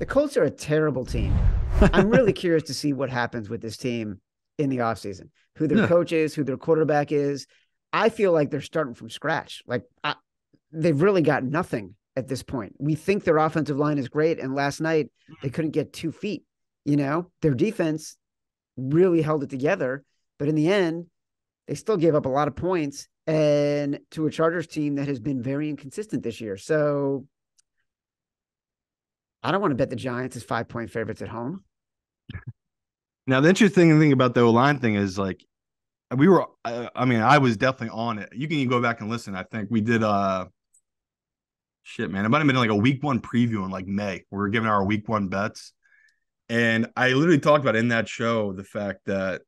The Colts are a terrible team. I'm really curious to see what happens with this team in the offseason, who their Yeah. coach is, who their quarterback is. I feel like they're starting from scratch. Like I, they've really got nothing at this point. We think their offensive line is great, and last night they mm. couldn't get two feet. You know, their defense really held it together, but in the end, they still gave up a lot of points and to a Chargers team that has been very inconsistent this year. So I don't want to bet the Giants as five point favorites at home. Now, the interesting thing about the O line thing is like we were. I, mean, I was definitely on it. You can go back and listen. I think we did. uh Shit, man, it might have been like a week one preview in like May. We were giving our week one bets, and I literally talked about in that show the fact that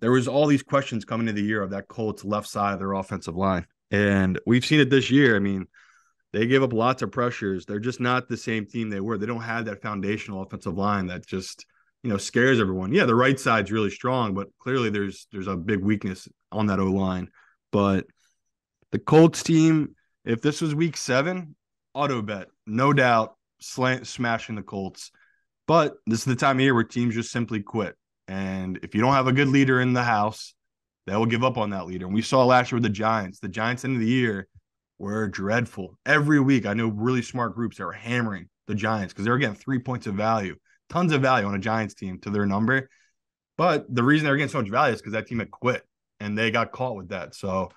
there was all these questions coming into the year of that Colts left side of their offensive line, and we've seen it this year. I mean, they gave up lots of pressures. They're just not the same team they were. They don't have that foundational offensive line that just you know scares everyone. Yeah, the right side's really strong, but clearly there's there's a big weakness on that O line. But the Colts team, if this was week seven, auto bet, no doubt, slant smashing the Colts. But this is the time of year where teams just simply quit. And if you don't have a good leader in the house, they will give up on that leader. And we saw last year with the Giants. The Giants end of the year were dreadful. Every week, I know really smart groups that were hammering the Giants because they were getting three points of value, tons of value on a Giants team to their number. But the reason they were getting so much value is because that team had quit and they got caught with that. So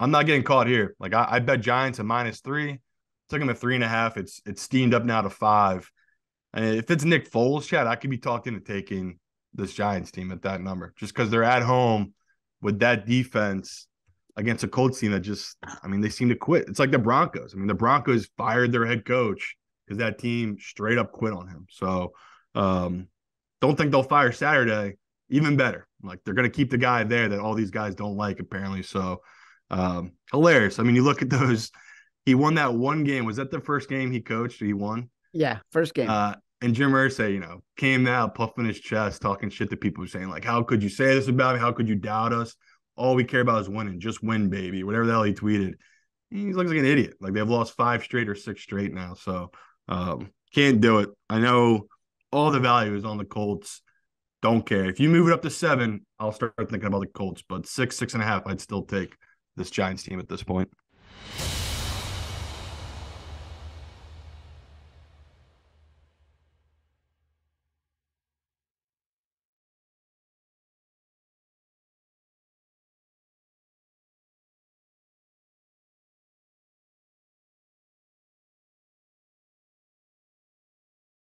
I'm not getting caught here. Like I, I bet Giants at minus three. Took them at three and a half. It's it's steamed up now to five. And if it's Nick Foles, Chad, I could be talking to taking this Giants team at that number just because they're at home with that defense against a Colts team that just, I mean, they seem to quit. It's like the Broncos. I mean, the Broncos fired their head coach because that team straight up quit on him. So um, don't think they'll fire Saturday. Even better. Like they're going to keep the guy there that all these guys don't like, apparently. So um, hilarious. I mean, you look at those. He won that one game. Was that the first game he coached? He won. Yeah, first game. Uh, and Jim Irsay, you know, came out puffing his chest, talking shit to people, saying like, "How could you say this about me? How could you doubt us? All we care about is winning. Just win, baby." Whatever the hell he tweeted. He looks like an idiot. Like they've lost five straight or six straight now, so um, can't do it. I know all the value is on the Colts. Don't care if you move it up to seven. I'll start thinking about the Colts, but six, six and a half, I'd still take this Giants team at this point.